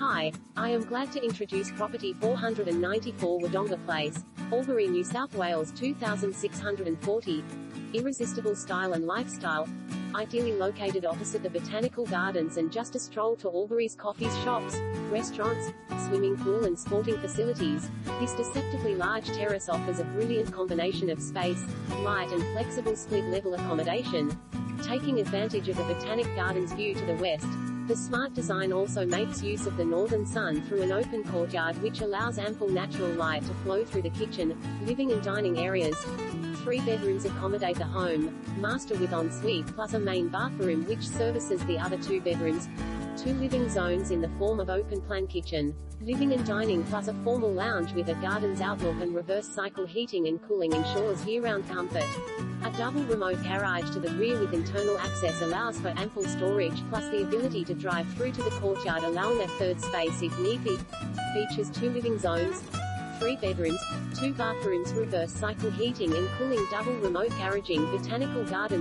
Hi, I am glad to introduce property 494 Wodonga Place, Albury, New South Wales 2640. Irresistible style and lifestyle. Ideally located opposite the Botanical Gardens and just a stroll to Albury's coffees shops, restaurants, swimming pool and sporting facilities, this deceptively large terrace offers a brilliant combination of space, light and flexible split-level accommodation. Taking advantage of the Botanic Gardens view to the west, the smart design also makes use of the northern sun through an open courtyard which allows ample natural light to flow through the kitchen, living and dining areas. Three bedrooms accommodate the home, master with ensuite plus a main bathroom which services the other two bedrooms. Two living zones in the form of open-plan kitchen, living and dining plus a formal lounge with a garden's outlook and reverse cycle heating and cooling ensures year-round comfort. A double remote garage to the rear with internal access allows for ample storage plus the ability to drive through to the courtyard allowing a third space if need be. Features two living zones, three bedrooms, two bathrooms reverse cycle heating and cooling double remote garaging botanical garden